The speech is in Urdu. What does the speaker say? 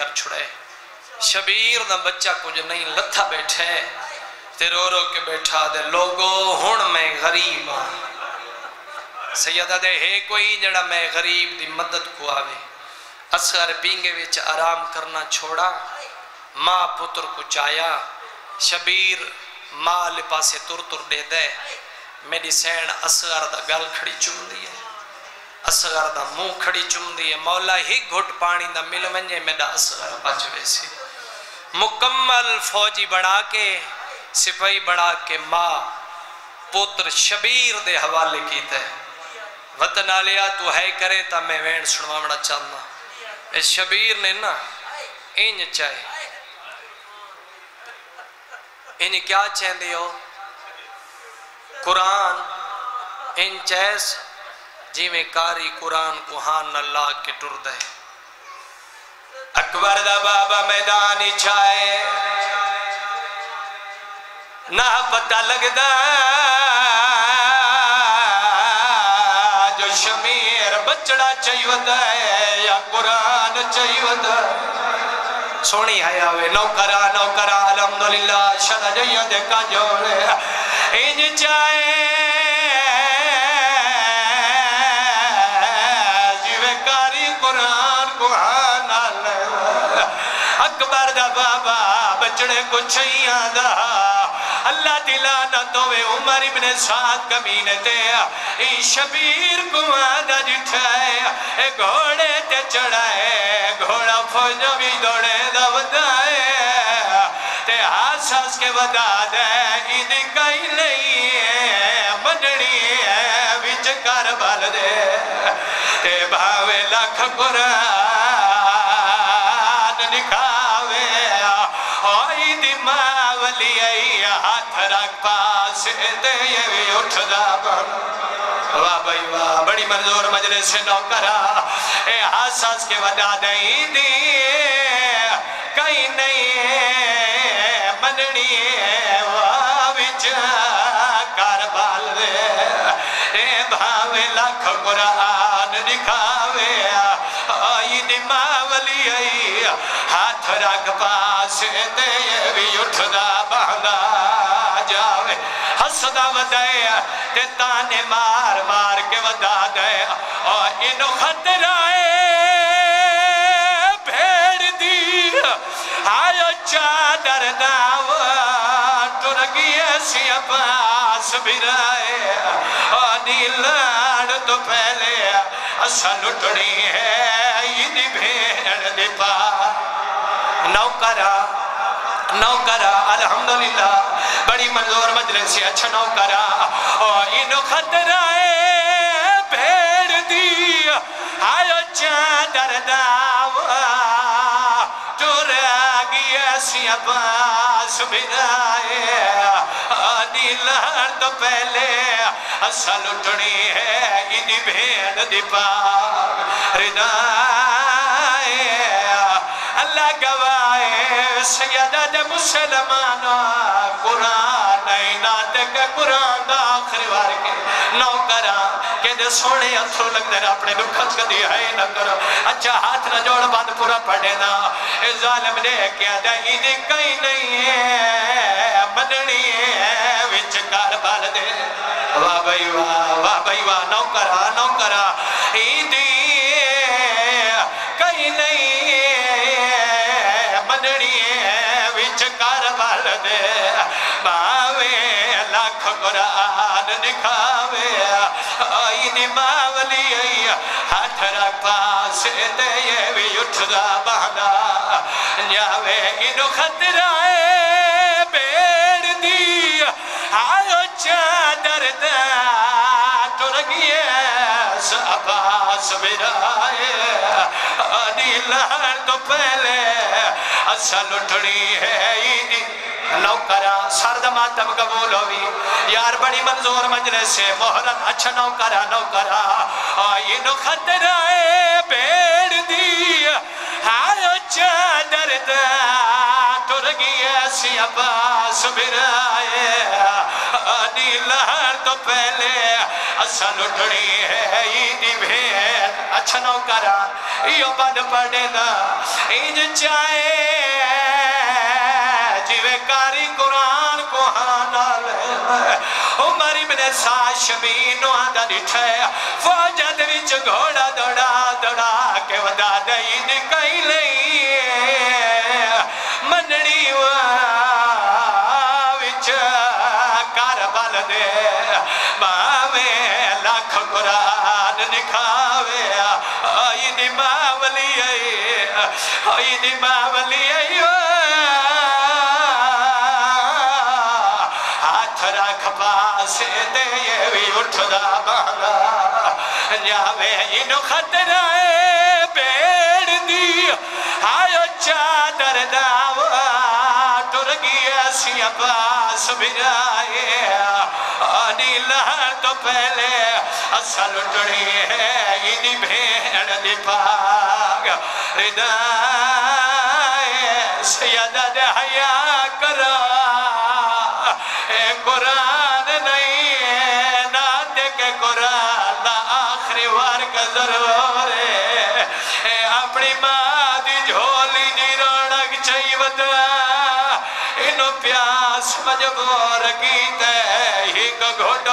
کر چھڑے۔ شبیر دا بچہ کچھ نہیں، لتھا بیٹھے۔ تے رو رو کے بیٹھا دے۔ لوگو، ہن میں غریب ہاں۔ سیدہ دے، ہے کوئی جڑا میں غریب دی مدد کو آوے۔ اصغر پینگے وچ آرام کرنا چھوڑا۔ ماں پتر کو چایا۔ شبیر ماں لپاسے تر تر دے دے۔ میری سین اصغر دا گل کھڑی چم دی ہے۔ اصغر دا منہ کھڑی چم دی ہے مولا ہی گھٹ پانی دا مل منجے میرا اصغر بچ ویسی مکمل فوجی بڑھا کے سپاہی بڑھا کے ماں پتر شبیر دے حوالے کی تے وطن آلیا تو ہے کرے تا میں وین سنوا سنوامڑا چاہنا اس شبیر نے نا این چاہے انہیں کیا چاہن دے ہو قرآن ان چیس جی میں کاری قرآن کو ہان اللہ کے ٹر دے اکبر دا بابا میدانی چاہے نہ پتہ لگ دا جو شمیر بچڑا چاہیے دا ہے یا قرآن چاہیے دا سونی ہے آوے نوکرہ نوکرہ الحمدللہ شدہ جائیہ دیکھا جوڑے انج چاہے قرآن کو آنا اکبر دا بابا بچڑے کو چھئیاں دا۔ اللہ دلانا توے عمر ابن سعید کمینے تے۔ ای شبیر کو آدھا جٹھائے اے گھوڑے تے چڑھائے، گھوڑا فوجہ بھی دوڑے دا ودائے۔ تے حاساس کے ودا دے اید کئی لئی منڑی ہے۔ وچ کربل دے تے بھاوے لکھ قرآن نکھاوے آئی دی ماولی ای ہاتھ رکھ پاس دے یہ بھی اٹھ دا بن واہ بھائی واہ بڑی منظور مجلس سے نوکرہ اے حساس کے ودا دئی دی کئی نہیں مننی واہ وچ کاربال دے بھاوے لاکھ قرآن دکھاوے آئی دی آئی ہاتھ رکھ پاس دے بھی اٹھ دا جاوے حسدہ ودائے تے تانے مار مار کے ودا دے اور انو خطرائے بھیڑ دی چادر ٹرگی ایسی پاس بھرائے تو پہلے اسا لٹڑی ہے یہ بھیڑ دی پا نوکرہ نوکرہ الحمدللہ، بڑی منظور مجلس سے اچھا نوکرہ اور انو خطرائے بھیڑ دی۔ آئو چادر داوا ایسی عباس بنائے آنی لہر تو پہلے اصل اٹھنی ہے انہی بھیڑ دی پاک ردائے اللہ گوائے سیدہ دے مسلمانہ قرآن اینات کے قرآن دا آخری وار کے نوکرہ کہ دے سونے اتھرو لگ دے اپنے دکھت کا دیا ہے نہ کرو۔ اچھا ہاتھ نہ جوڑ بعد پورا پڑھے نا۔ اے ظالم دے کیا دے ہی ایدی کئی نہیں ہے، مننی ہے، وچ کاربال دے۔ واہ بھائی واہ واہ بھائی واہ نو نوکرہ نوکرہ ایدی کاربال دے باوے لاکھ قرآن دکھاوے آئی دی ماولی آئی ہاتھ رکھ پاس دے یہ بھی اٹھ دا بہنا جاوے انو خطرائے بیڑ دی آئو چادر دا برائے آنی لہر تو پہلے اصل اٹھڑی ہے ایدی نوکرہ سرد ماتم قبول ہوئی۔ یار بڑی منظور مجلس سے محرم اچھا نوکرہ نوکرہ آئی نو خطرائے بیڑ دی۔ آئو چادر دا ٹرگی ہے سی عباس برائے آنی لہر تو پہلے اصل اٹھڑی ہے ایدی بھین اچھا نو کرا یہ بد پڑے نا ایج چاہے جیوے کاری قرآن کو ہانا لے عمر ابن ساشمینو آدھا نٹھے فوجہ دوچ گھوڑا دوڑا دوڑا کے ودا دئی نکائی لئی منڑی وچ کاربال دے باوے لاکھ قرآن نکھاوے آئی دی ماولی آئی آئی دی ماولی آئی ہاتھ رکھ پاسے دے یہ بھی اٹھ دا بانا جاوے انو خطرہ بیڑ دی آئیو چادر داوا ٹرگی ایسی عباس بجائے آنی لہر تو پہلے اصل اٹھڑی ہے انہی بھیڑ دی پاگ ردائے سیدہ دے حیاء کرا اے قرآن نہیں ہے نا دیکھے قرآن نا آخری وار کا ضرور ہے اے اپنی ماں دی جھولی دی رونک چاہی بتا پیاس مجبور کیتے ہی کو گھوٹ